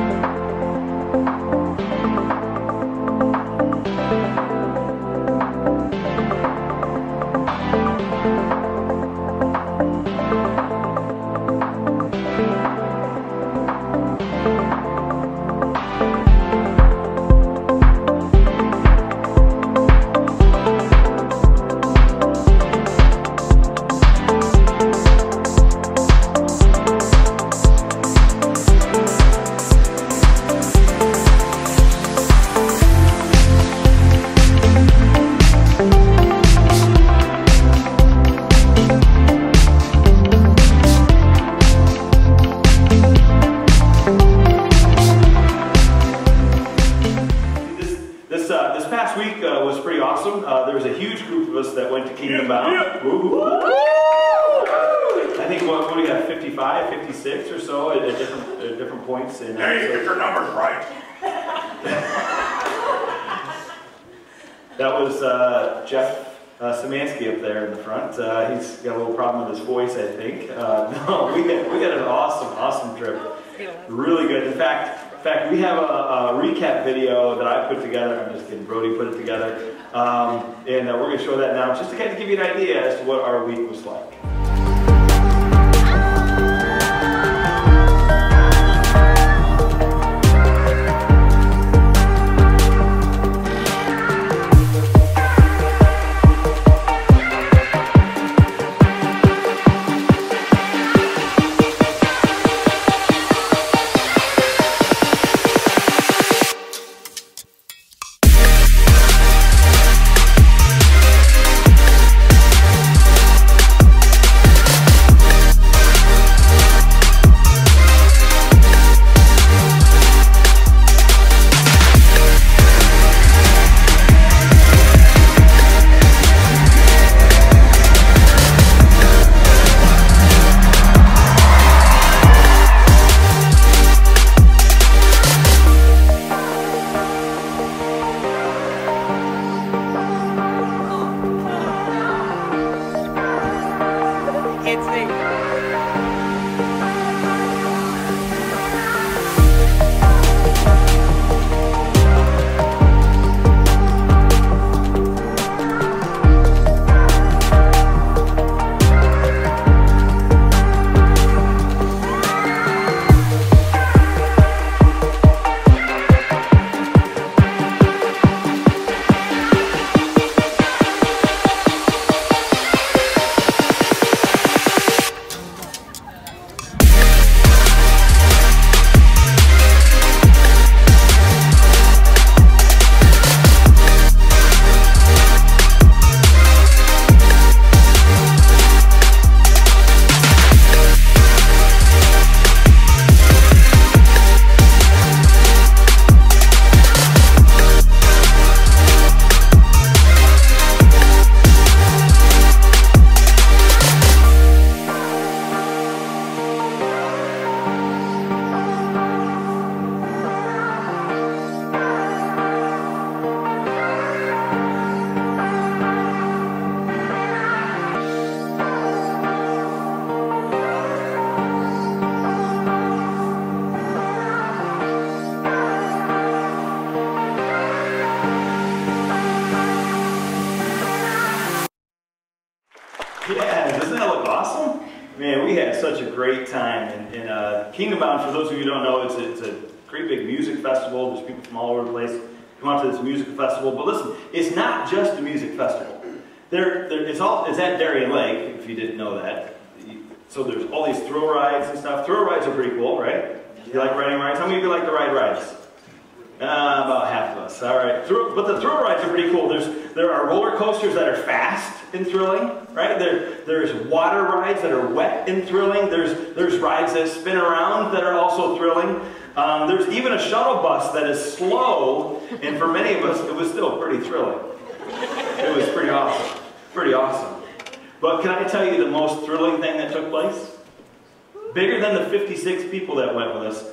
This, rides and stuff. Thrill rides are pretty cool, right? You like riding rides? How many of you like to ride rides? Uh, about half of us. All right. But the thrill rides are pretty cool. There's there are roller coasters that are fast and thrilling, right? There there's water rides that are wet and thrilling. There's there's rides that spin around that are also thrilling. Um, there's even a shuttle bus that is slow, and for many of us, it was still pretty thrilling. It was pretty awesome. Pretty awesome. But can I tell you the most thrilling thing that took place? Bigger than the 56 people that went with us,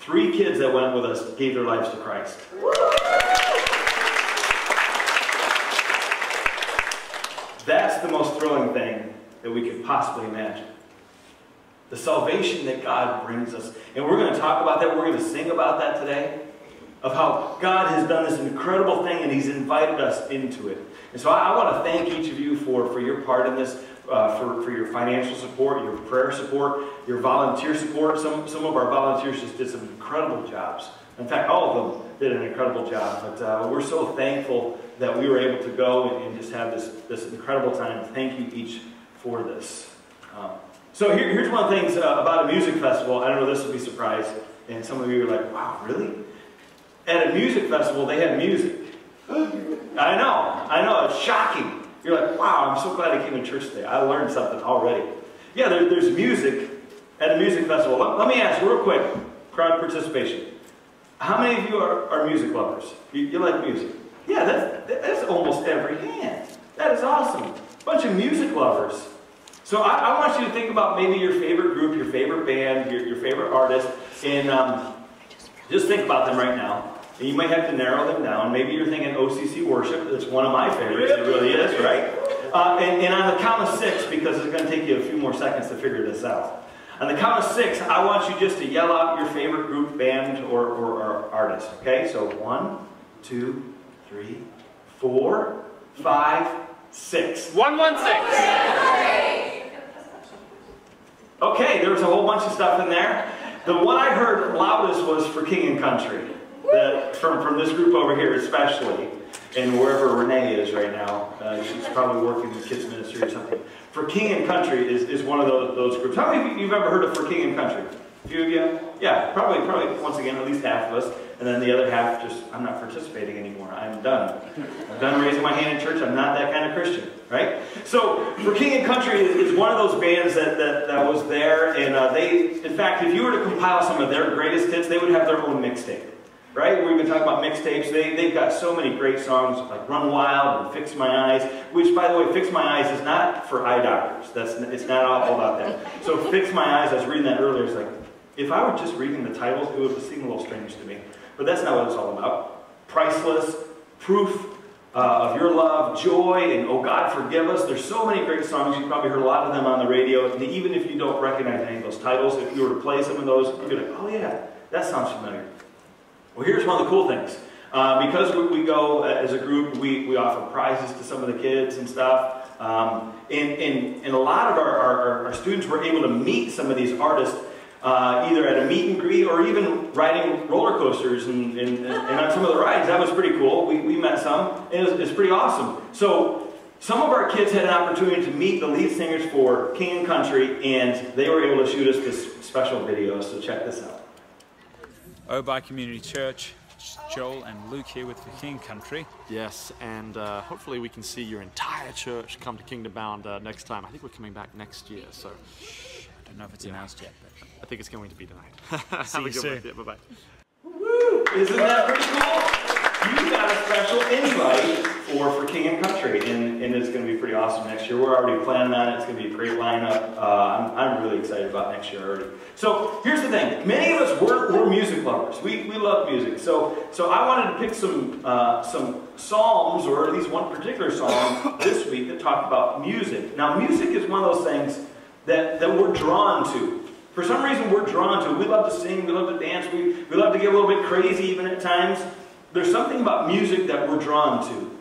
three kids that went with us gave their lives to Christ. That's the most thrilling thing that we could possibly imagine. the salvation that God brings us. And we're going to talk about that. We're going to sing about that today of how God has done this incredible thing and He's invited us into it. And so I, I want to thank each of you for, for your part in this, uh, for, for your financial support, your prayer support, your volunteer support. Some, some of our volunteers just did some incredible jobs. In fact, all of them did an incredible job. But uh, we're so thankful that we were able to go and, and, just have this, this incredible time. Thank you each for this. Um, so here, here's one of the things uh, about a music festival. I don't know this will be a surprise. And some of you are like, wow, really? At a music festival, they have music. I know, I know, it's shocking. You're like, wow, I'm so glad I came to church today. I learned something already. Yeah, there, there's music at a music festival. Let, let, me ask real quick, crowd participation. How many of you are, are music lovers? You, you like music? Yeah, that's, that's almost every hand. That is awesome. Bunch of music lovers. So I, I, want you to think about maybe your favorite group, your favorite band, your, your favorite artist, and um, just think about them right now. And you might have to narrow them down. Maybe you're thinking OCC Worship. That's one of my favorites. It really is, right? Uh, and, and on the count of six, because it's going to take you a few more seconds to figure this out. On the count of six, I want you just to yell out your favorite group, band, or, or, or artist. Okay? So one, two, three, four, five, six. One, one, six. Okay, there was a whole bunch of stuff in there. The one I heard loudest was for King and Country. That, from, from this group over here especially, and wherever Renee is right now. Uh, she's probably working in kids ministry or something. For King and Country is, is one of those, those groups. How many of you have ever heard of For King and Country? A few of you? Yeah, probably, probably, once again, at least half of us. And then the other half just, I'm not participating anymore. I'm done. I'm done raising my hand in church. I'm not that kind of Christian, right? So, For King and Country is, is one of those bands that, that, that was there. And uh, they, in fact, if you were to compile some of their greatest hits, they would have their own mixtape. Right? We've been talking about mixtapes. They, they've got so many great songs like Run Wild and Fix My Eyes, which, by the way, Fix My Eyes is not for eye doctors. That's, it's not all about that. So Fix My Eyes, I was reading that earlier, it's like, if I were just reading the titles, it would seem a little strange to me. But that's not what it's all about. Priceless, proof uh, of your love, joy, and oh God, forgive us. There's so many great songs. You've probably heard a lot of them on the radio. And even if you don't recognize any of those titles, if you were to play some of those, you'd be like, oh yeah, that sounds familiar. Well, here's one of the cool things. Uh, because we, we, go uh, as a group, we, we offer prizes to some of the kids and stuff. Um, and, and, and a lot of our, our, our students were able to meet some of these artists uh, either at a meet and greet or even riding roller coasters and, and, and, on some of the rides. That was pretty cool. We, we met some. It was, it was pretty awesome. So some of our kids had an opportunity to meet the lead singers for King and Country, and they were able to shoot us this special video. So check this out. Obi Community Church, Joel and Luke here with the King Country. Yes, and uh, hopefully we can see your entire church come to Kingdom Bound uh, next time. I think we're coming back next year, so. I don't know if it's yeah. announced yet, but. I think it's going to be tonight. see Have a good one. Yeah, bye-bye. Woo! Isn't that pretty cool? You got a special invite for, for King and Country, and, and it's going to be pretty awesome next year. We're already planning on it. It's going to be a great lineup. Uh, I'm, I'm really excited about next year already. So here's the thing. Many of us, we're, we're music lovers. We, we love music. So, so I wanted to pick some, uh, some psalms, or at least one particular psalm this week that talked about music. Now, music is one of those things that, that we're drawn to. For some reason, we're drawn to. We love to sing. We love to dance. We, we love to get a little bit crazy even at times. There's something about music that we're drawn to.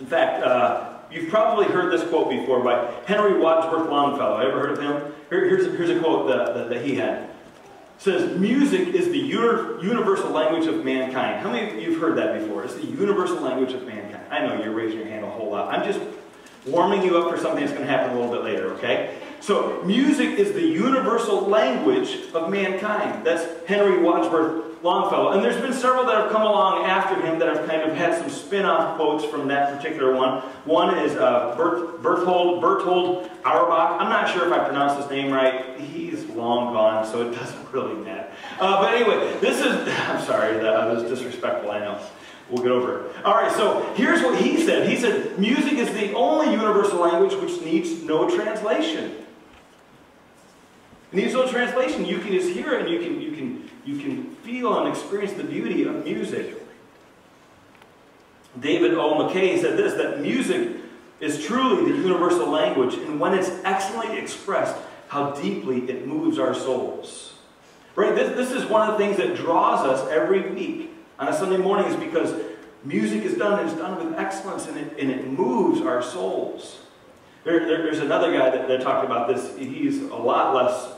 In fact, uh, you've probably heard this quote before by Henry Wadsworth Longfellow. Ever heard of him? Here, here's, a, here's a quote that, that, that he had. It says, music is the universal language of mankind. How many of you have heard that before? It's the universal language of mankind. I know you're raising your hand a whole lot. I'm just warming you up for something that's going to happen a little bit later, okay? So, music is the universal language of mankind. That's Henry Wadsworth Longfellow. And there's been several that have come along after him that have kind of had some spin-off quotes from that particular one. One is uh, Bert, Berthold, Berthold Auerbach. I'm not sure if I pronounced his name right. He's long gone, so it doesn't really matter. Uh, but anyway, this is, I'm sorry, that was disrespectful, I know. We'll get over it. All right, so here's what he said. He said, music is the only universal language which needs no translation. It needs no translation. You can just hear it and you can, you can, you can feel and experience the beauty of music. David O. McKay said this, that music is truly the universal language, and when it's excellently expressed, how deeply it moves our souls. Right? This, this is one of the things that draws us every week on a Sunday morning is because music is done and it's done with excellence and it, and it moves our souls. There, there, there's another guy that, that, talked about this. He's a lot less,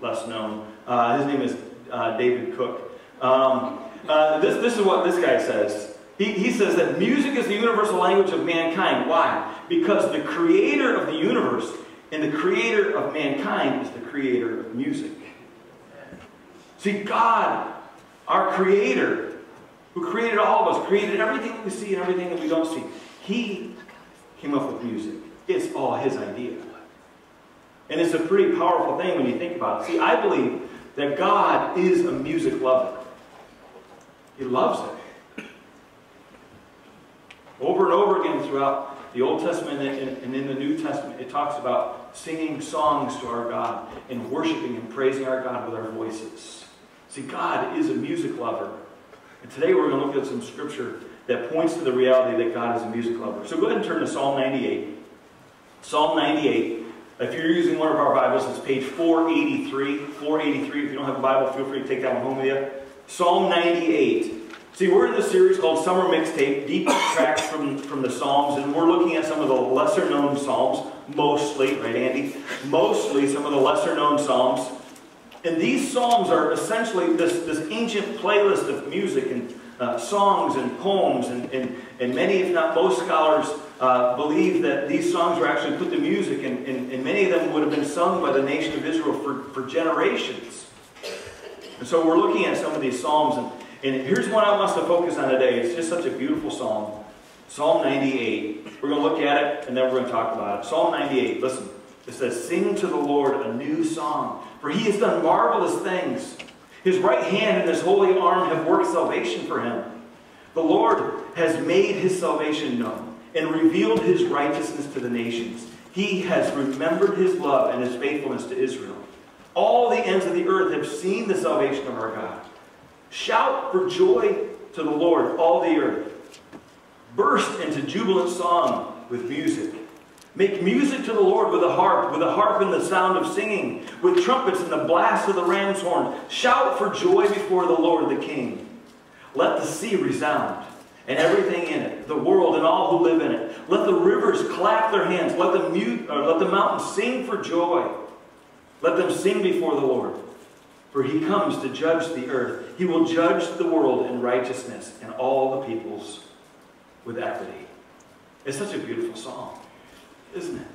less known. Uh, his name is uh, David Cook. Um, uh, this, this is what this guy says. He, he says that music is the universal language of mankind. Why? Because the creator of the universe and the creator of mankind is the creator of music. See, God, our creator, who created all of us, created everything that we see and everything that we don't see, he came up with music. It's all his idea. And it's a pretty powerful thing when you think about it. See, I believe that God is a music lover. He loves it. Over and over again throughout the Old Testament and in the New Testament, it talks about singing songs to our God and worshiping and praising our God with our voices. See, God is a music lover. And today we're going to look at some scripture that points to the reality that God is a music lover. So go ahead and turn to Psalm 98. Psalm 98. If you're using one of our Bibles, it's page 483. 483. If you don't have a Bible, feel free to take that one home with you. Psalm 98. See, we're in this series called Summer Mixtape, deep tracks from, from the Psalms, and we're looking at some of the lesser known Psalms, mostly, right, Andy? Mostly some of the lesser known Psalms. And these Psalms are essentially this, this ancient playlist of music and uh, songs and poems, and, and, and many, if not most scholars, uh, believe that these songs were actually put to music, and, and, and many of them would have been sung by the nation of Israel for, for generations. And so we're looking at some of these Psalms, and, and here's one I want us to focus on today. It's just such a beautiful Psalm. Psalm 98. We're going to look at it, and then we're going to talk about it. Psalm 98, listen. It says, Sing to the Lord a new song, for he has done marvelous things. His right hand and his holy arm have worked salvation for him. The Lord has made his salvation known and revealed his righteousness to the nations. He has remembered his love and his faithfulness to Israel. All the ends of the earth have seen the salvation of our God. Shout for joy to the Lord, all the earth. Burst into jubilant song with music. Make music to the Lord with a harp, with a harp and the sound of singing, with trumpets and the blast of the ram's horn. Shout for joy before the Lord the King. Let the sea resound and everything in it, the world and all who live in it. Let the rivers clap their hands. Let the, mute, or uh, let the mountains sing for joy. Let them sing before the Lord. For he comes to judge the earth. He will judge the world in righteousness and all the peoples with equity. It's such a beautiful song isn't it?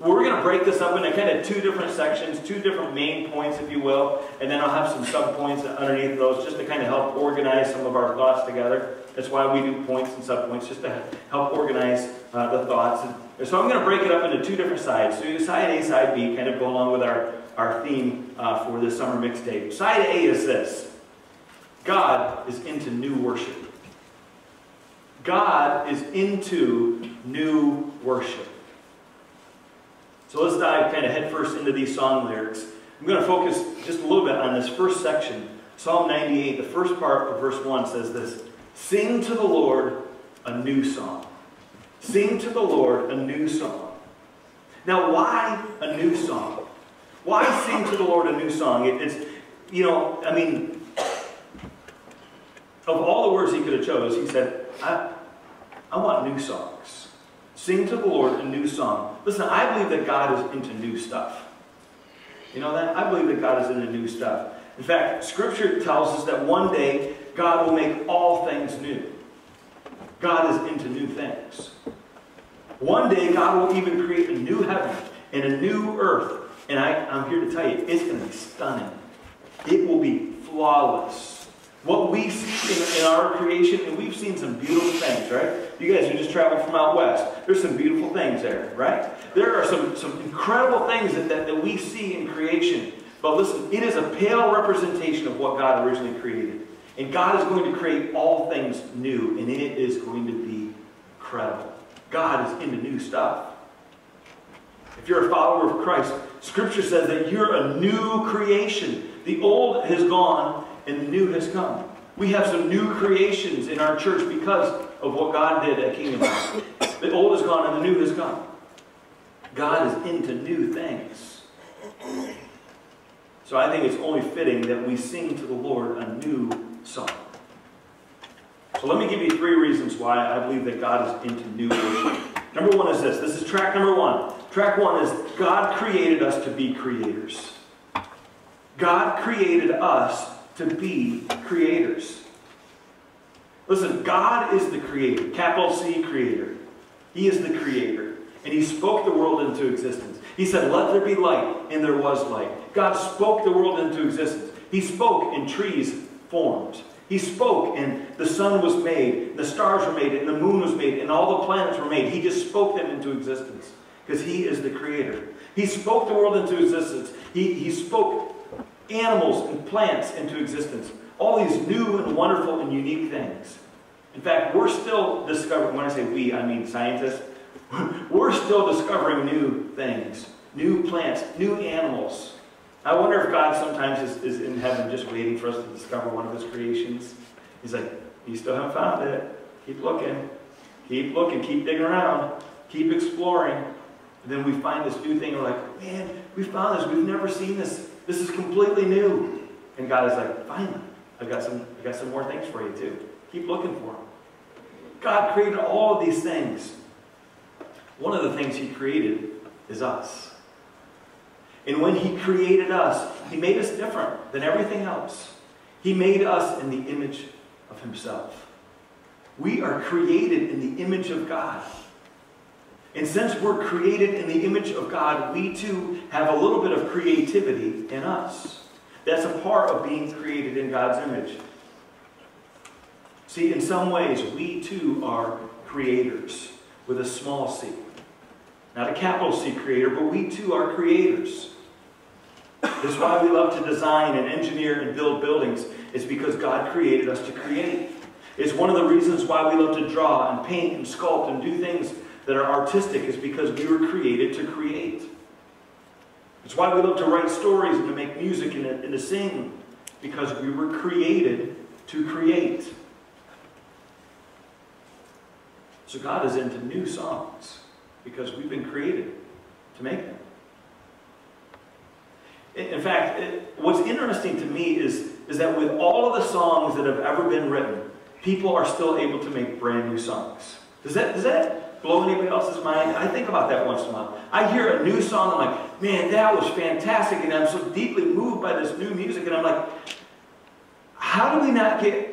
Well, we're going to break this up into kind of two different sections, two different main points, if you will, and then I'll have some subpoints underneath those just to kind of help organize some of our thoughts together. That's why we do points and subpoints, just to help organize uh, the thoughts. And so I'm going to break it up into two different sides. So side A, side B, kind of go along with our, our theme uh, for this summer mixtape. Side A is this. God is into new worship. God is into new worship. So let's dive kind of headfirst into these song lyrics. I'm going to focus just a little bit on this first section. Psalm 98, the first part of verse 1 says this Sing to the Lord a new song. Sing to the Lord a new song. Now, why a new song? Why sing to the Lord a new song? It, it's, you know, I mean, of all the words he could have chose, he said, I, I want new songs. Sing to the Lord a new song. Listen, I believe that God is into new stuff. You know that? I believe that God is into new stuff. In fact, Scripture tells us that one day God will make all things new. God is into new things. One day God will even create a new heaven and a new earth. And I, I'm here to tell you, it's going to be stunning. It will be flawless. What we see in, in, our creation, and we've seen some beautiful things, right? You guys who just traveled from out west, there's some beautiful things there, right? There are some, some incredible things that, that, that we see in creation. But listen, it is a pale representation of what God originally created. And God is going to create all things new, and it is going to be incredible. God is into new stuff. If you're a follower of Christ, Scripture says that you're a new creation. The old has gone, and the new has come. We have some new creations in our church because of what God did at Kingdom Bound. The old is gone and the new has come. God is into new things. So I think it's only fitting that we sing to the Lord a new song. So let me give you three reasons why I believe that God is into new worship. Number one is this. This is track number one. Track one is God created us to be creators. God created us to be creators. Listen, God is the creator, capital C creator. He is the creator. And he spoke the world into existence. He said, Let there be light, and there was light. God spoke the world into existence. He spoke, and trees formed. He spoke, and the sun was made, and the stars were made, and the moon was made, and all the planets were made. He just spoke them into existence because He is the creator. He spoke the world into existence. He, he spoke animals and plants into existence. All these new and wonderful and unique things. In fact, we're still discovering, when I say we, I mean scientists, we're still discovering new things, new plants, new animals. I wonder if God sometimes is, is in heaven just waiting for us to discover one of his creations. He's like, you still haven't found it. Keep looking. Keep looking. Keep digging around. Keep exploring. And then we find this new thing. We're like, man, we found this. We've never seen this. This is completely new. And God is like, finally, I've got some, I've got some more things for you too. Keep looking for them. God created all of these things. One of the things he created is us. And when he created us, he made us different than everything else. He made us in the image of himself. We are created in the image of God. And since we're created in the image of God, we too have a little bit of creativity in us. That's a part of being created in God's image. See, in some ways, we too are creators with a small c. Not a capital C creator, but we too are creators. Is why we love to design and engineer and build buildings, is because God created us to create. It's one of the reasons why we love to draw and paint and sculpt and do things that are artistic, is because we were created to create. It's why we love to write stories and to make music and to, and to sing, because we were created to create. So God is into new songs because we've been created to make them. In fact, what's interesting to me is, is that with all of the songs that have ever been written, people are still able to make brand new songs. Does that, does that blow anybody else's mind? I think about that once in a while. I hear a new song, I'm like, man, that was fantastic, and I'm so deeply moved by this new music, and I'm like, how do we not get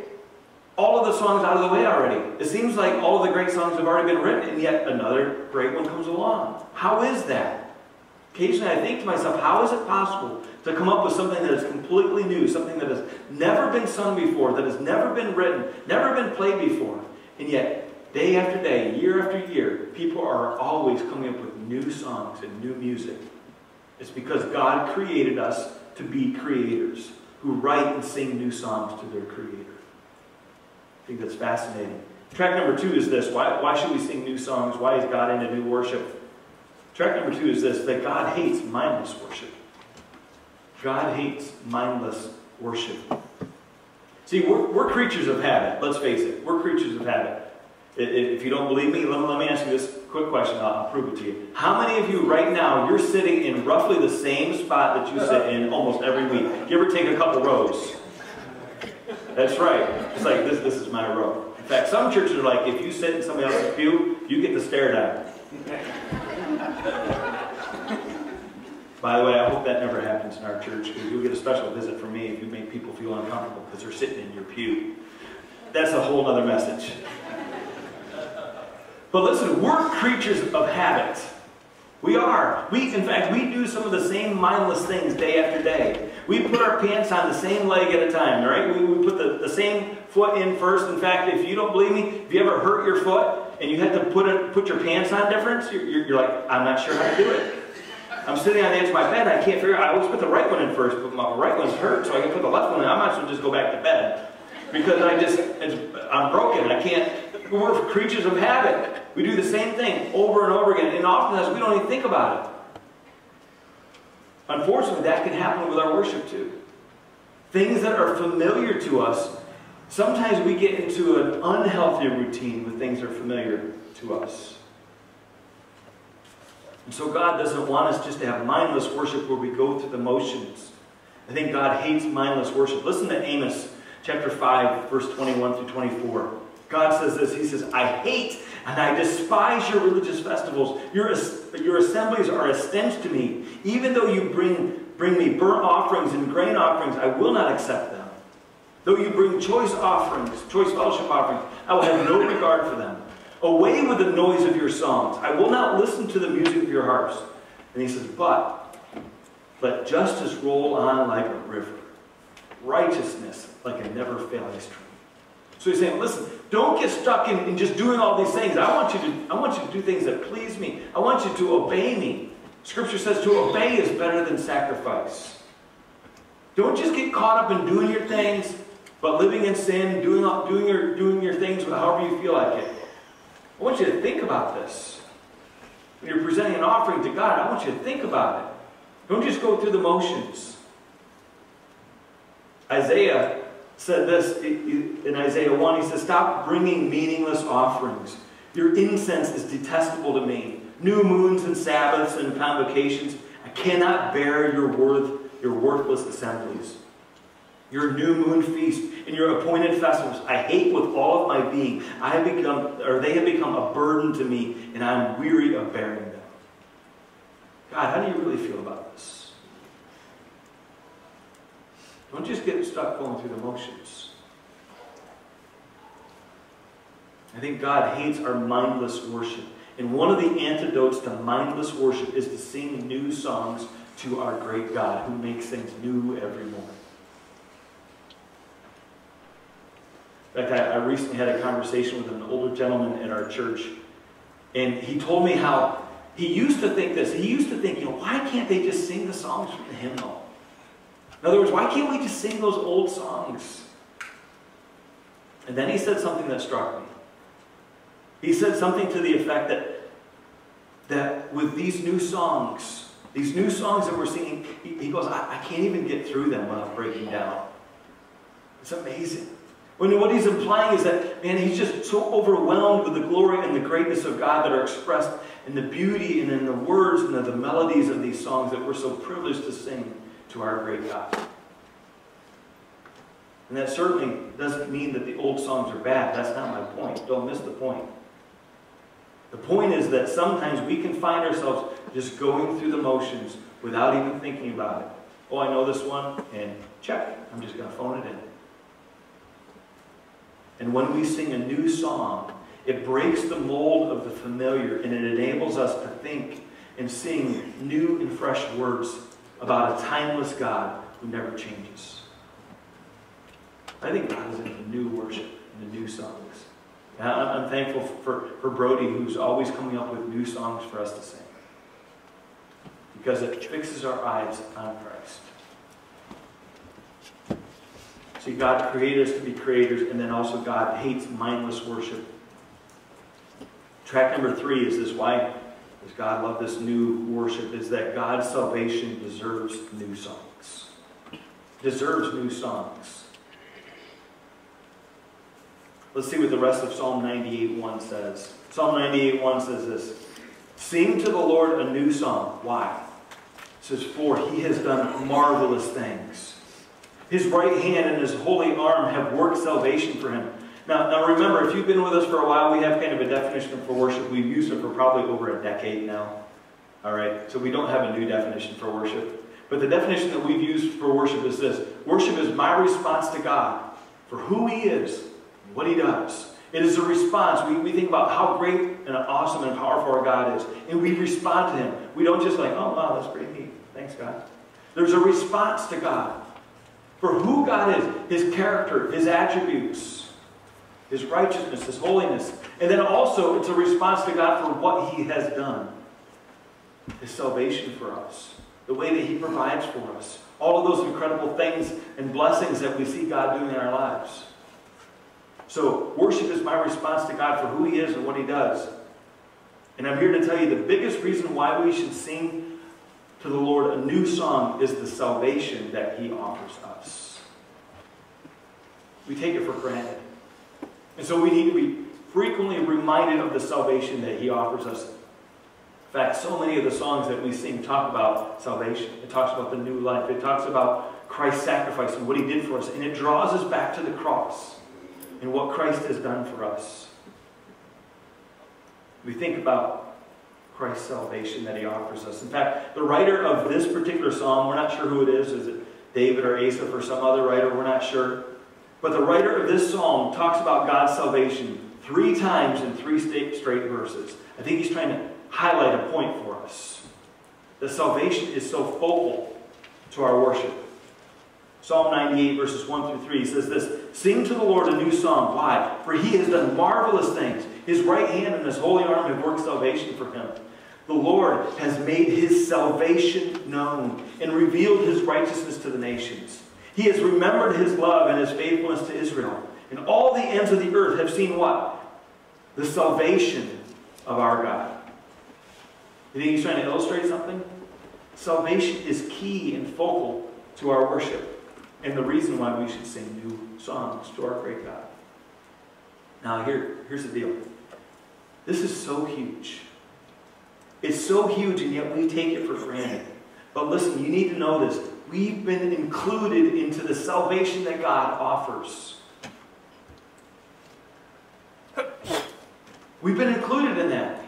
all of the songs out of the way already. It seems like all of the great songs have already been written, and yet another great one comes along. How is that? Occasionally I think to myself, how is it possible to come up with something that is completely new, something that has never been sung before, that has never been written, never been played before, and yet day after day, year after year, people are always coming up with new songs and new music. It's because God created us to be creators who write and sing new songs to their Creator. I think that's fascinating. Track number two is this. Why, why should we sing new songs? Why is God into new worship? Track number two is this, that God hates mindless worship. God hates mindless worship. See, we're, we're creatures of habit. Let's face it. We're creatures of habit. If you don't believe me, let me, ask you this quick question. I'll, prove it to you. How many of you right now, you're sitting in roughly the same spot that you sit in almost every week? Give or take a couple rows? That's right. It's like, this, this is my row. In fact, some churches are like, if you sit in somebody else's pew, you get to stare down. By the way, I hope that never happens in our church because you'll get a special visit from me if you make people feel uncomfortable because they're sitting in your pew. That's a whole other message. But listen, we're creatures of habit. We are. We, in fact, we do some of the same mindless things day after day. We put our pants on the same leg at a time, right? We, we put the, the same foot in first. In fact, if you don't believe me, if you ever hurt your foot and you had to put, it, put your pants on different, you're, you're, you're like, I'm not sure how to do it. I'm sitting on the edge of my bed, I can't figure out, I always put the right one in first, but my right one's hurt, so I can put the left one in. I might as well just go back to bed. Because I just, I'm broken. I can't, we're creatures of habit. We do the same thing over and over again, and oftentimes we don't even think about it. Unfortunately, that can happen with our worship too. Things that are familiar to us, sometimes we get into an unhealthy routine with things that are familiar to us. And so God doesn't want us just to have mindless worship where we go through the motions. I think God hates mindless worship. Listen to Amos chapter 5, verse 21 through 24. God says this, He says, I hate and I despise your religious festivals. Your, your assemblies are a stench to me. Even though you bring, bring me burnt offerings and grain offerings, I will not accept them. Though you bring choice offerings, choice fellowship offerings, I will have no regard for them. Away with the noise of your songs. I will not listen to the music of your harps. And he says, But let justice roll on like a river, righteousness like a never failing stream. So he's saying, listen, don't get stuck in, in just doing all these things. I want you to, I want you to do things that please me. I want you to obey me. Scripture says to obey is better than sacrifice. Don't just get caught up in doing your things, but living in sin, doing, doing, your, doing your things however you feel like it. I want you to think about this. When you're presenting an offering to God, I want you to think about it. Don't just go through the motions. Isaiah said this in Isaiah 1. He says, Stop bringing meaningless offerings. Your incense is detestable to me. New moons and Sabbaths and convocations. I cannot bear your, worth, your worthless assemblies. Your new moon feast and your appointed festivals, I hate with all of my being. I have become, or they have become a burden to me, and I'm weary of bearing them. God, how do you really feel about this? Don't just get stuck going through the motions. I think God hates our mindless worship. And one of the antidotes to mindless worship is to sing new songs to our great God who makes things new every morning. In fact, I, I recently had a conversation with an older gentleman in our church, and he told me how he used to think this. He used to think, you know, why can't they just sing the songs from the hymnal? In other words, why can't we just sing those old songs? And then he said something that struck me. He said something to the effect that, that with these new songs, these new songs that we're singing, he, he goes, I, I can't even get through them without breaking down. It's amazing. When what he's implying is that, man, he's just so overwhelmed with the glory and the greatness of God that are expressed in the beauty and in the words and in the melodies of these songs that we're so privileged to sing to our great God. And that certainly doesn't mean that the old songs are bad. That's not my point. Don't miss the point. The point is that sometimes we can find ourselves just going through the motions without even thinking about it. Oh, I know this one, and check. I'm just going to phone it in. And when we sing a new song, it breaks the mold of the familiar and it enables us to think and sing new and fresh words about a timeless God who never changes. I think God is into new worship and the new songs. And I'm thankful for, for Brody, who's always coming up with new songs for us to sing. Because it fixes our eyes on Christ. See, God created us to be creators, and then also God hates mindless worship. Track number three is this why God love this new worship? Is that God's salvation deserves new songs. Deserves new songs. Let's see what the rest of Psalm 98.1 says. Psalm 98.1 says this. Sing to the Lord a new song. Why? It says, For he has done marvelous things. His right hand and his holy arm have worked salvation for him. Now, now remember, if you've been with us for a while, we have kind of a definition for worship. We've used it for probably over a decade now. All right, so we don't have a new definition for worship. But the definition that we've used for worship is this. Worship is my response to God for who he is what he does. It is a response. We, we think about how great and awesome and powerful our God is. And we respond to him. We don't just like, oh, wow, that's pretty neat. Thanks, God. There's a response to God for who God is, his character, his attributes, his righteousness, his holiness. And then also, it's a response to God for what he has done, his salvation for us, the way that he provides for us, all of those incredible things and blessings that we see God doing in our lives. So, worship is my response to God for who he is and what he does. And I'm here to tell you the biggest reason why we should sing to the Lord a new song is the salvation that he offers us. We take it for granted. And so we need to be frequently reminded of the salvation that he offers us. In fact, so many of the songs that we sing talk about salvation. It talks about the new life. It talks about Christ's sacrifice and what he did for us. And it draws us back to the cross and what Christ has done for us. We think about Christ's salvation that he offers us. In fact, the writer of this particular psalm, we're not sure who it is. Is it David or Asaph or some other writer? We're not sure. But the writer of this psalm talks about God's salvation three times in three straight verses. I think he's trying to highlight a point for us. That salvation is so focal to our worship. Psalm 98, verses 1 through 3 says this Sing to the Lord a new song. Why? For he has done marvelous things. His right hand and his holy arm have worked salvation for him. The Lord has made his salvation known and revealed his righteousness to the nations. He has remembered his love and his faithfulness to Israel. And all the ends of the earth have seen what? The salvation of our God. You think he's trying to illustrate something? Salvation is key and focal to our worship and the reason why we should sing new songs to our great God. Now, here, here's the deal. This is so huge. It's so huge, and yet we take it for granted. But listen, you need to know this. We've been included into the salvation that God offers. We've been included in that.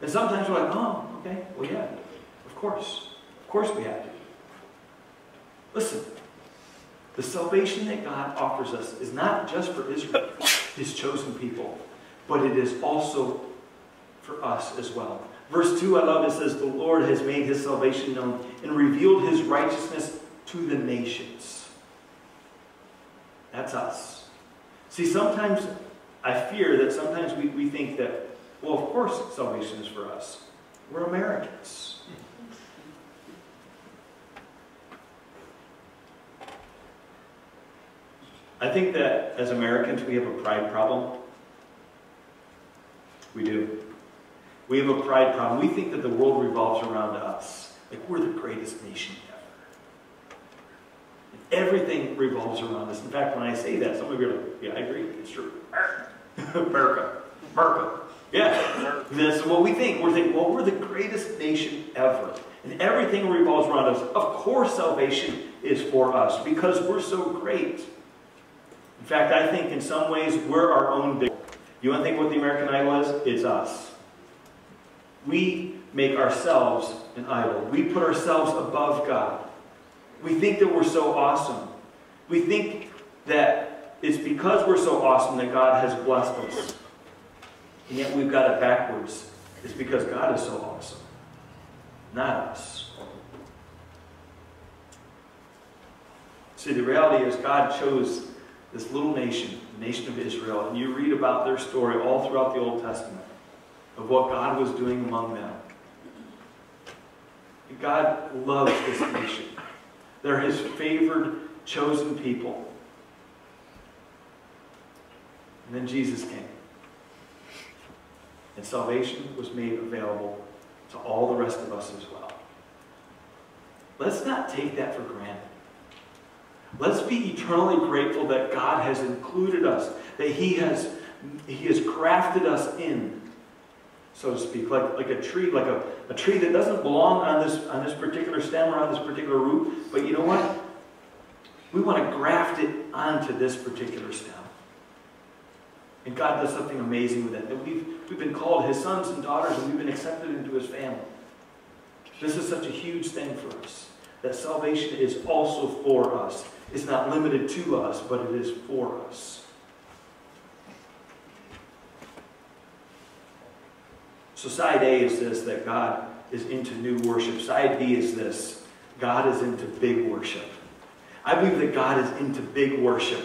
And sometimes we're like, oh, okay, well, yeah, of course. Of course we have to. Listen, the salvation that God offers us is not just for Israel, his chosen people, but it is also for us as well. Verse 2, I love it, says, The Lord has made his salvation known and revealed his righteousness to the nations. That's us. See, sometimes I fear that sometimes we, we think that well, of course salvation is for us. We're Americans. I think that as Americans we have a pride problem. We do. We have a pride problem. We think that the world revolves around us. Like we're the greatest nation ever. And everything revolves around us. In fact, when I say that, some of you are like, yeah, I agree. It's true. America. America. Yeah, that's what we think. We're thinking, well, we're the greatest nation ever. And everything revolves around us. Of course, salvation is for us because we're so great. In fact, I think in some ways we're our own big. You want to think what the American idol is? It's us. We make ourselves an idol. We put ourselves above God. We think that we're so awesome. We think that it's because we're so awesome that God has blessed us. And yet we've got it backwards. It's because God is so awesome, not us. See, the reality is God chose this little nation, the nation of Israel, and you read about their story all throughout the Old Testament of what God was doing among them. God loves this nation. They're his favored, chosen people. And then Jesus came. And salvation was made available to all the rest of us as well. Let's not take that for granted. Let's be eternally grateful that God has included us, that He has, he has crafted us in, so to speak, like, like a tree, like a, a tree that doesn't belong on this, on this particular stem or on this particular root, but you know what? We want to graft it onto this particular stem. And God does something amazing with it. That we've, we've been called his sons and daughters and we've been accepted into his family. This is such a huge thing for us. That salvation is also for us. It's not limited to us, but it is for us. So side A is this, that God is into new worship. Side B is this, God is into big worship. I believe that God is into big worship.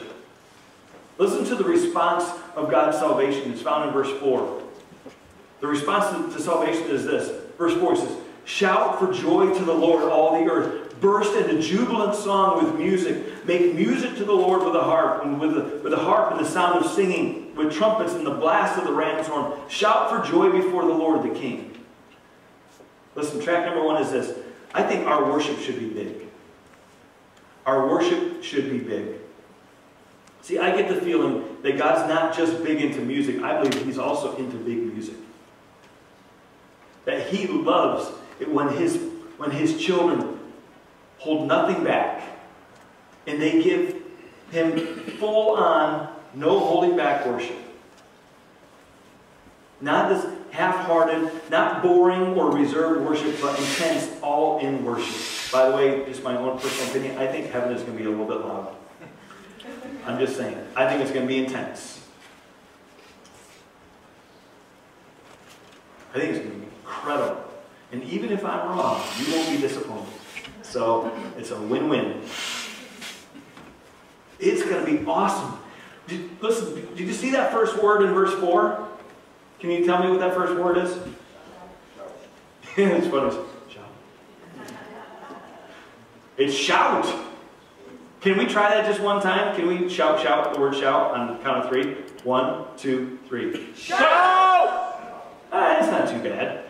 Listen to the response of God's salvation. It's found in verse 4. The response to, salvation is this. Verse 4 says, Shout for joy to the Lord, all the earth. Burst into jubilant song with music. Make music to the Lord with a harp, and with the, with the harp and the sound of singing, with trumpets and the blast of the ram's horn. Shout for joy before the Lord the King. Listen, track number one is this. I think our worship should be big. Our worship should be big. See, I get the feeling that God's not just big into music. I believe He's also into big music. That that he loves it when his, when his children hold nothing back and they give him full on, no holding back worship. Not this half hearted, not boring or reserved worship, but intense, all in worship. By the way, just my own personal opinion, I think heaven is going to be a little bit loud. I'm just saying. I think it's going to be intense. I think it's going to be incredible. And even if I'm wrong, you won't be disappointed. So it's a win win. It's going to be awesome. Did, listen, did you see that first word in verse 4? Can you tell me what that first word is? it's funny. Shout. It's shout. Can we try that just one time? Can we shout, shout, the word shout on count of three? One, two, three. Shout! Ah, it's not too bad.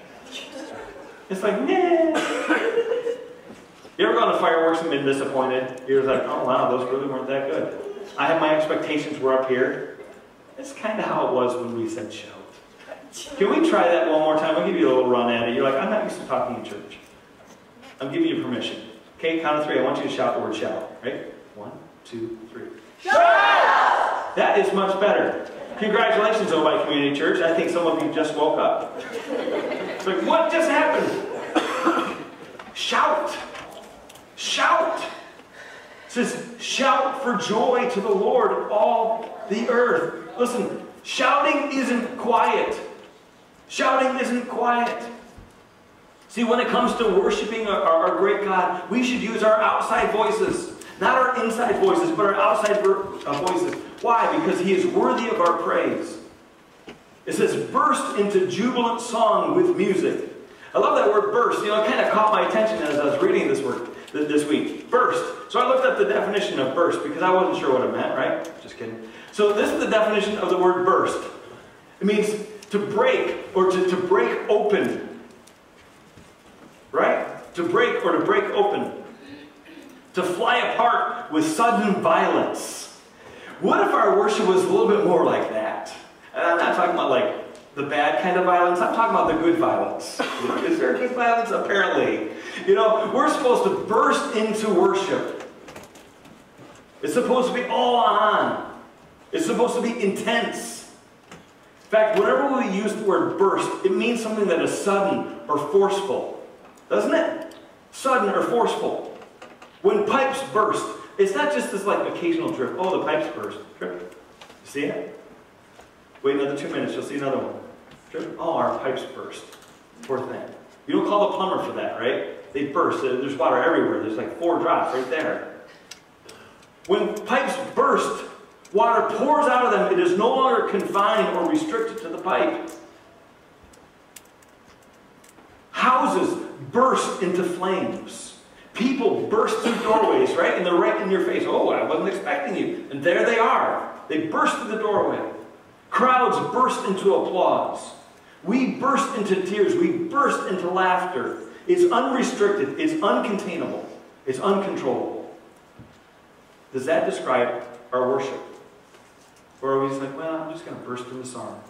It's like, nah. You ever gone to fireworks and been disappointed? You're like, oh wow, those really weren't that good. I have my expectations were up here. That's kind of how it was when we said shout. Can we try that one more time? I'll give you a little run at it. You're like, I'm not used to talking in church. I'm giving you permission. Okay, count of three. I want you to shout the word shout. Right? One, two, three. Shout! That is much better. Congratulations, Obi Community Church. I think some of you just woke up. It's like, what just happened? shout. Shout. It says, shout for joy to the Lord, all the earth. Listen, shouting isn't quiet. Shouting isn't quiet. See, when it comes to worshiping our, our, our great God, we should use our outside voices. Not our inside voices, but our outside uh, voices. Why? Because He is worthy of our praise. It says, burst into jubilant song with music. I love that word burst. You know, it kind of caught my attention as I was reading this word this week. Burst. So I looked up the definition of burst because I wasn't sure what it meant, right? Just kidding. So this is the definition of the word burst. It means to break or to, to break open. Right? To break or to break open. To fly apart with sudden violence. What if our worship was a little bit more like that? And I'm not talking about like the bad kind of violence. I'm talking about the good violence. Is there good violence? Apparently. You know, we're supposed to burst into worship. It's supposed to be all on. It's supposed to be intense. In fact, whenever we use the word burst, it means something that is sudden or forceful. Doesn't it? Sudden or forceful. When pipes burst, it's not just this like occasional drip. Oh, the pipes burst. Drip. You See it? Wait another two minutes, you'll see another one. Oh, our pipes burst. Poor thing. You don't call the plumber for that, right? They burst. There's water everywhere. There's like four drops right there. When pipes burst, water pours out of them. It is no longer confined or restricted to the pipe. Houses burst into flames. People burst through doorways, right? And they're right in your face. Oh, I wasn't expecting you. And there they are. They burst through the doorway. Crowds burst into applause. We burst into tears. We burst into laughter. It's unrestricted. It's uncontainable. It's uncontrollable. Does that describe our worship? Or are we just like, well, I'm just going to burst into song?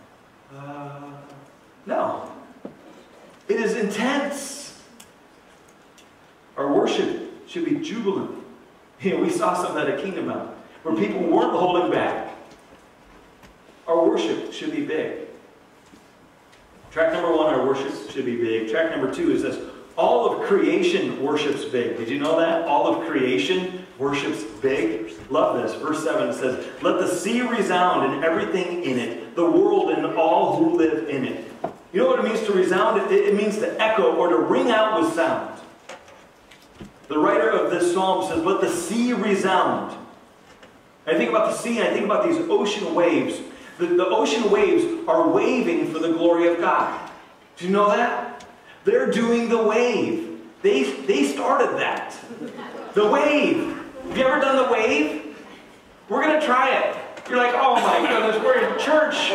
Uh, no. It is intense. Our worship should be jubilant. You know, we saw some at Kingdom Bound, where people weren't holding back. Our worship should be big. Track number one, our worship should be big. Track number two is this. All of creation worships big. Did you know that? All of creation worships big. Love this. Verse 7 says, Let the sea resound and everything in it, the world and all who live in it. You know what it means to resound? It, means to echo or to ring out with sound. The writer of this psalm says, Let the sea resound. I think about the sea, I think about these ocean waves the, the ocean waves are waving for the glory of God. Do you know that? They're doing the wave. They, they started that. The wave. Have you ever done the wave? We're going to try it. You're like, oh my goodness, we're in church.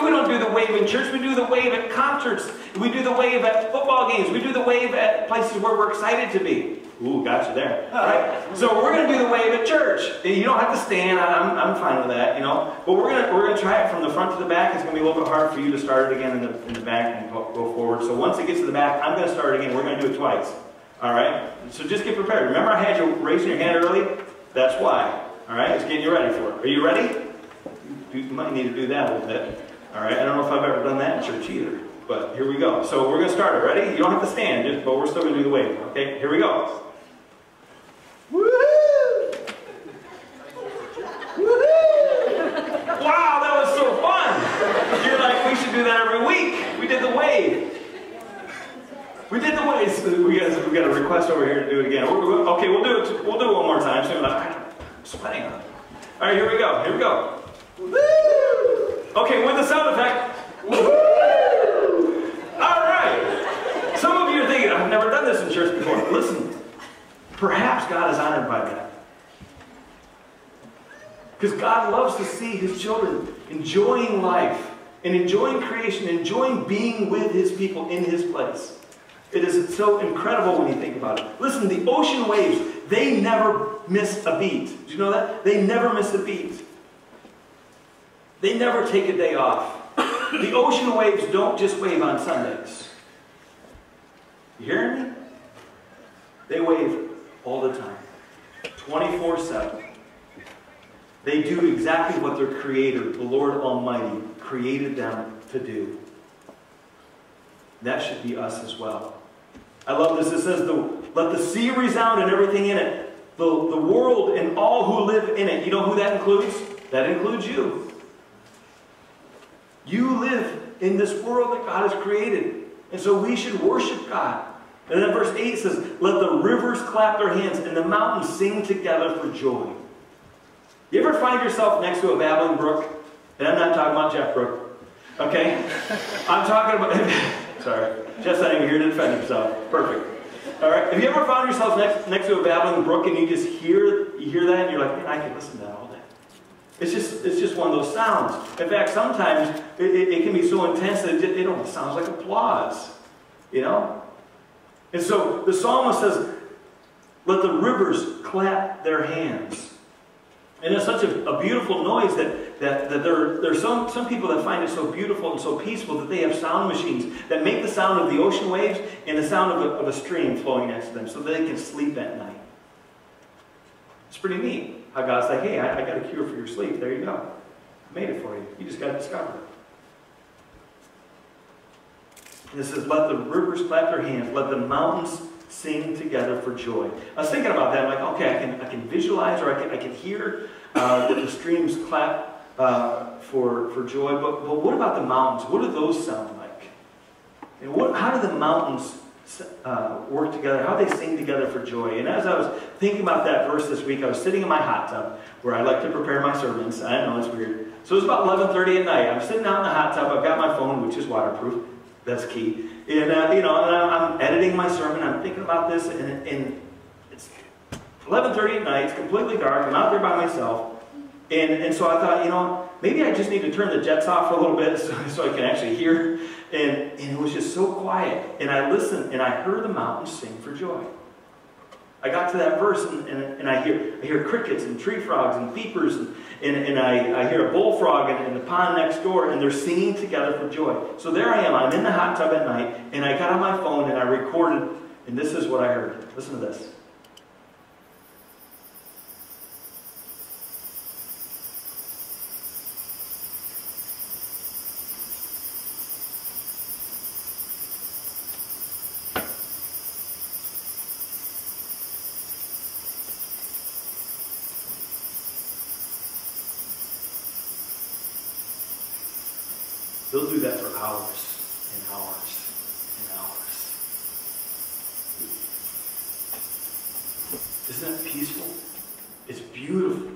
We don't do the wave in church. We do the wave at concerts. We do the wave at football games. We do the wave at places where we're excited to be. Ooh, got you there. Right? So we're going to do the wave at church. You don't have to stand. I'm, I'm fine with that, you know. But we're going to we're to try it from the front to the back. It's going to be a little bit hard for you to start it again in the, in the back and go, go forward. So once it gets to the back, I'm going to start it again. We're going to do it twice. All right? So just get prepared. Remember I had you raising your hand early? That's why. All right? It's getting you ready for it. Are you ready? You might need to do that a little bit. All right? I don't know if I've ever done that in church either. But here we go. So we're going to start it. Ready? You don't have to stand, but we're still going to do the wave. Okay? Here we go. Woo-hoo! Woo-hoo! Wow, that was so fun! You're like, we should do that every week. We did the wave. We did the wave. So we got, we got a request over here to do it again. We're, we're, okay, we'll do it. We'll do it one more time. So like, ah, I'm sweating. All right, here we go. Here we go. Woo! Okay, with the sound effect. All right. Some of you are thinking, I've never done this in church before. Listen, perhaps God is honored by that. Because God loves to see his children enjoying life and enjoying creation, enjoying being with his people in his place. It is so incredible when you think about it. Listen, the ocean waves, they never miss a beat. Do you know that? They never miss a beat. They never take a day off. The ocean waves don't just wave on Sundays. You hearing me? They wave all the time, 24 7. They do exactly what their Creator, the Lord Almighty, created them to do. That should be us as well. I love this. It says, the, Let the sea resound and everything in it. The, the world and all who live in it. You know who that includes? That includes you. You live in this world that God has created. And so we should worship God. And then verse 8 says, Let the rivers clap their hands and the mountains sing together for joy. You ever find yourself next to a babbling brook? And I'm not talking about Jeff Brook. Okay? I'm talking about. sorry. Jeff's not even here to defend himself. Perfect. All right. Have you ever found yourself next, next to a babbling brook and you just hear you hear that and you're like, man, I can listen to that. It's just it's just one of those sounds. In fact, sometimes it, it, it can be so intense that it, it almost sounds like applause. You know? And so the psalmist says, let the rivers clap their hands. And it's such a, a, beautiful noise that, that, that there, there are some, some people that find it so beautiful and so peaceful that they have sound machines that make the sound of the ocean waves and the sound of a, of a stream flowing next to them so they can sleep at night. It's pretty neat how God's like, hey, I, I got a cure for your sleep. There you go. I made it for you. You just got to discover it. It says, let the rivers clap their hands, let the mountains sing together for joy. I was thinking about that. I'm like, okay, I can, I can visualize or I can, I can hear uh, the streams clap uh, for, for joy. But, but what about the mountains? What do those sound like? And what, how do the mountains uh, work together? How they sing together for joy? And as I was thinking about that verse this week, I was sitting in my hot tub where I like to prepare my sermons. I know it's weird. So it was about 11.30 at night. I'm sitting out in the hot tub. I've got my phone, which is waterproof. That's key. And, uh, you know, and I'm editing my sermon. I'm thinking about this, and, and it's 11.30 at night. It's completely dark. I'm out there by myself. And, and so I thought, you know, maybe I just need to turn the jets off for a little bit so, so I can actually hear. And, and it was just so quiet. And I listened, and I heard the mountains sing for joy. I got to that verse, and, and, and I, hear, I hear crickets and tree frogs and beepers, and, and, and I, I hear a bullfrog in, in the pond next door, and they're singing together for joy. So there I am. I'm in the hot tub at night, and I got on my phone, and I recorded, and this is what I heard. Listen to this. They'll do that for hours and hours and hours. Isn't that peaceful? It's beautiful.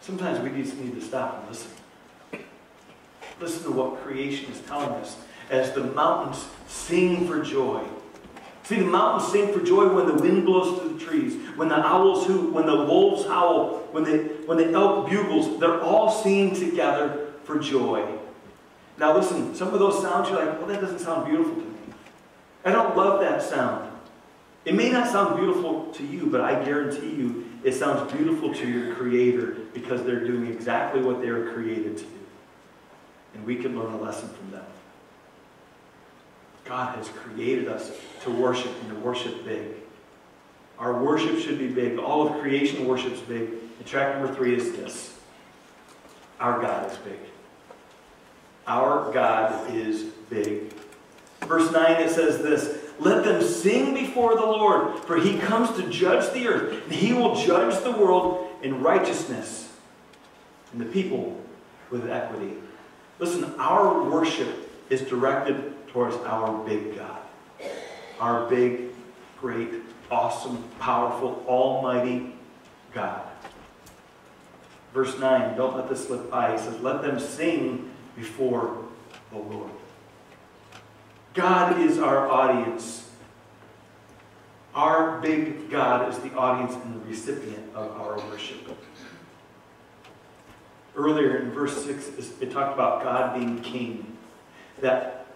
Sometimes we just need to stop and listen. Listen to what creation is telling us as the mountains sing for joy. See, the mountains sing for joy when the wind blows through the trees, when the owls hoot, when the wolves howl, when the when the elk bugles, they're all singing together for joy. Now listen, some of those sounds you're like, well, that doesn't sound beautiful to me. I don't love that sound. It may not sound beautiful to you, but I guarantee you it sounds beautiful to your Creator because they're doing exactly what they were created to do. And we can learn a lesson from them. God has created us to worship and to worship big. Our worship should be big. All of creation worships big. And track number three is this Our God is big. Our God is big. Verse 9 it says this Let them sing before the Lord, for he comes to judge the earth, and he will judge the world in righteousness, and the people with equity. Listen, our worship is directed towards our big God. Our big, great, awesome, powerful, almighty God. Verse 9, don't let this slip by. He says, Let them sing before the Lord. God is our audience. Our big God is the audience and the recipient of our worship. Earlier in verse 6, it talked about God being king. That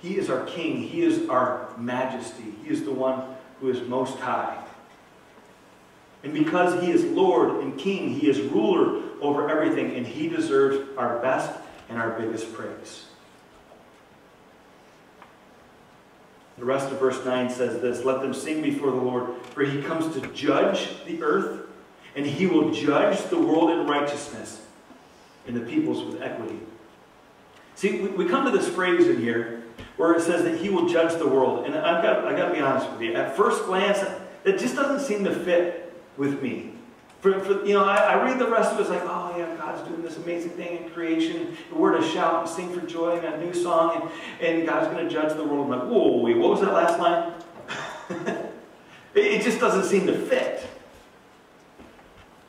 he is our king. He is our majesty. He is the one who is most high. And because he is Lord and king, he is ruler over everything, and he deserves our best and our biggest praise. The rest of verse 9 says this Let them sing before the Lord, for he comes to judge the earth, and he will judge the world in righteousness and the peoples with equity. See, we come to this phrase in here where it says that he will judge the world. And I've got, I've got to be honest with you. At first glance, it just doesn't seem to fit with me. For, for, you know, I, I, read the rest of it, it's like, oh yeah, God's doing this amazing thing in creation. We're to shout and sing for joy in a new song, and, and God's going to judge the world. I'm like, whoa, wait, what was that last line? it, it, just doesn't seem to fit.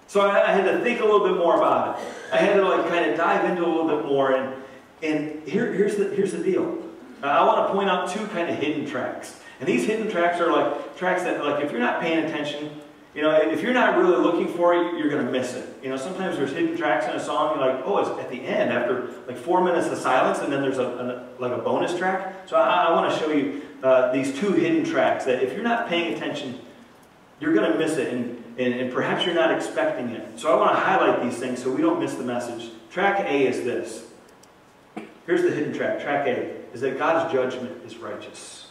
So I, I, had to think a little bit more about it. I had to like kind of dive into a little bit more, and and here, here's the here's the deal. I want to point out two kind of hidden tracks, and these hidden tracks are like tracks that like if you're not paying attention you know, if you're not really looking for it, you're going to miss it. You know, sometimes there's hidden tracks in a song. You're like, oh, it's at the end after like four minutes of silence, and then there's a, a like a bonus track. So I, I want to show you uh, these two hidden tracks that if you're not paying attention, you're going to miss it, and, and, and perhaps you're not expecting it. So I want to highlight these things so we don't miss the message. Track A is this. Here's the hidden track. Track A is that God's judgment is righteous.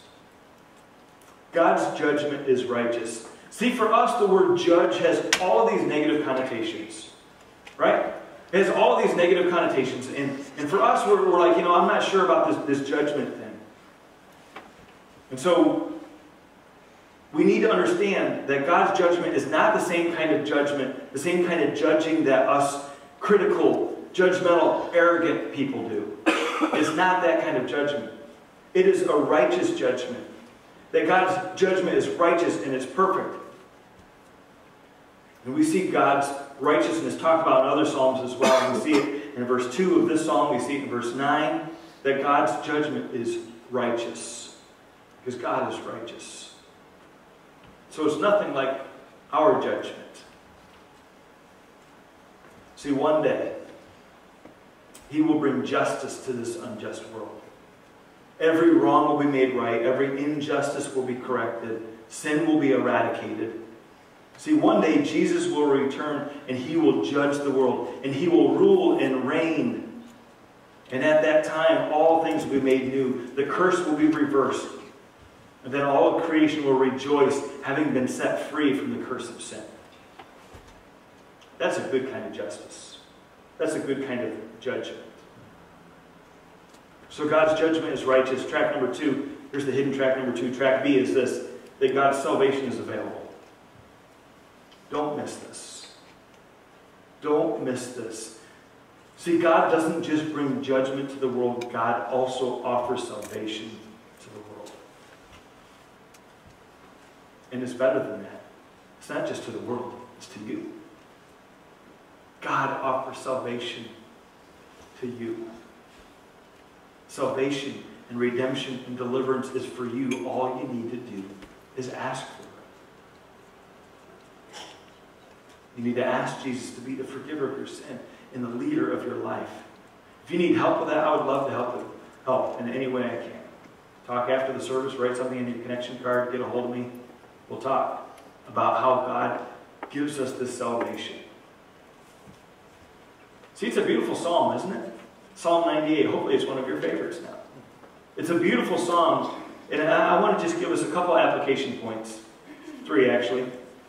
God's judgment is righteous. See, for us, the word judge has all of these negative connotations, right? It has all these negative connotations. And, and for us, we're, we're like, you know, I'm not sure about this, this judgment thing. And so we need to understand that God's judgment is not the same kind of judgment, the same kind of judging that us critical, judgmental, arrogant people do. It's not that kind of judgment. It is a righteous judgment. That God's judgment is righteous and it's perfect. And we see God's righteousness talked about in other Psalms as well. We see it in verse 2 of this Psalm. We see it in verse 9 that God's judgment is righteous. Because God is righteous. So it's nothing like our judgment. See, one day, He will bring justice to this unjust world. Every wrong will be made right. Every injustice will be corrected. Sin will be eradicated. See, one day Jesus will return and he will judge the world and he will rule and reign. And at that time, all things will be made new. The curse will be reversed. And then all of creation will rejoice, having been set free from the curse of sin. That's a good kind of justice. That's a good kind of judgment. So God's judgment is righteous. Track number two, here's the hidden track number two. Track B is this, that God's salvation is available. Don't miss this. Don't miss this. See, God doesn't just bring judgment to the world, God also offers salvation to the world. And it's better than that. It's not just to the world, it's to you. God offers salvation to you. Salvation and redemption and deliverance is for you. All you need to do is ask for it. You need to ask Jesus to be the forgiver of your sin and the leader of your life. If you need help with that, I would love to help, you, help in any way I can. Talk after the service, write something in your connection card, get a hold of me. We'll talk about how God gives us this salvation. See, it's a beautiful psalm, isn't it? Psalm 98. Hopefully, it's one of your favorites now. It's a beautiful psalm, and I want to just give us a couple application points. Three, actually.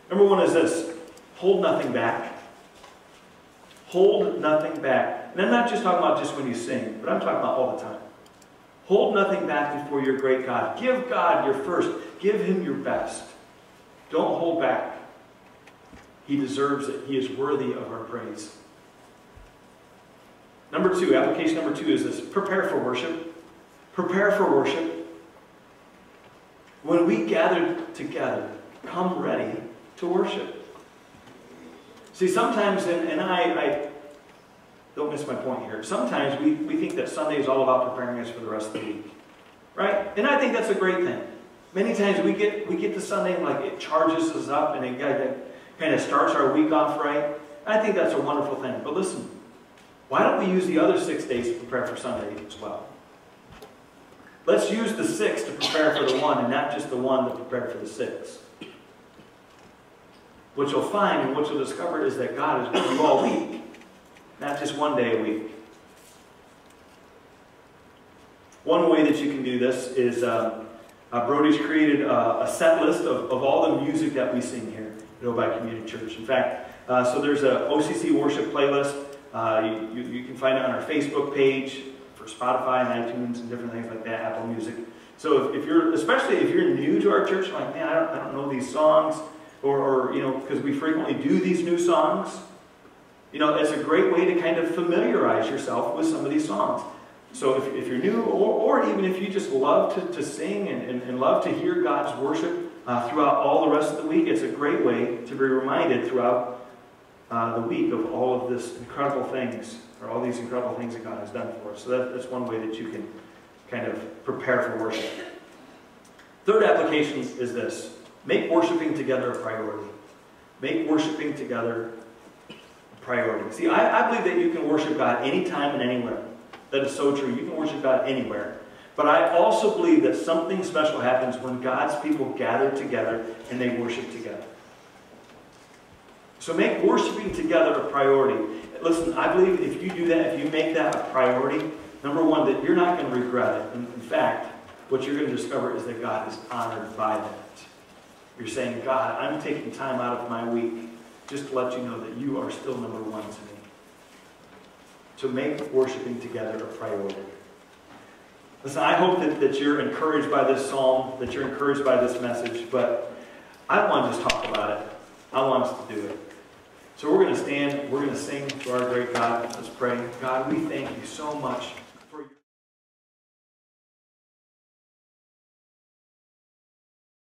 Number one is this hold nothing back. Hold nothing back. And I'm not just talking about just when you sing, but I'm talking about all the time. Hold nothing back before your great God. Give God your first. Give Him your best. Don't hold back. He deserves it. He is worthy of our praise. Number two, application number two is this prepare for worship. Prepare for worship. When we gather together, come ready to worship. See, sometimes, and, and I, I don't miss my point here, sometimes we, we think that Sunday is all about preparing us for the rest of the week. Right? And I think that's a great thing. Many times we get we get to Sunday and like it charges us up and it kind of starts our week off right. I think that's a wonderful thing. But listen, why don't we use the other six days to prepare for Sunday as well? Let's use the six to prepare for the one and not just the one to prepare for the six. What you'll find and what you'll discover is that God is with you all week, not just one day a week. One way that you can do this is uh, uh, Brody's created a, a, set list of, of all the music that we sing here at Obi Community Church. In fact, uh, so there's a OCC worship playlist. Uh, you, you, can find it on our Facebook page for Spotify and iTunes and different things like that, Apple Music. So if, if you're, especially if you're new to our church, like, man, I don't, I don't know these songs, or, or you know, because we frequently do these new songs, you know, it's a great way to kind of familiarize yourself with some of these songs. So if, if you're new, or, or even if you just love to, to sing and, and, and love to hear God's worship uh, throughout all the rest of the week, it's a great way to be reminded throughout uh, the week of all of this incredible things, or all these incredible things that God has done for us. So that, that's one way that you can kind of prepare for worship. Third application is this. Make worshiping together a priority. Make worshiping together a priority. See, I, I believe that you can worship God anytime and anywhere. That is so true. You can worship God anywhere. But I also believe that something special happens when God's people gather together and they worship together. So make worshiping together a priority. Listen, I believe if you do that, if you make that a priority, number one, that you're not going to regret it. In, in fact, what you're going to discover is that God is honored by that. You're saying, God, I'm taking time out of my week just to let you know that you are still number one to me. To make worshiping together a priority. Listen, I hope that, that you're encouraged by this psalm, that you're encouraged by this message, but I want to just talk about it. I want us to do it. So we're going to stand, we're going to sing to our great God. Let's pray. God, we thank you so much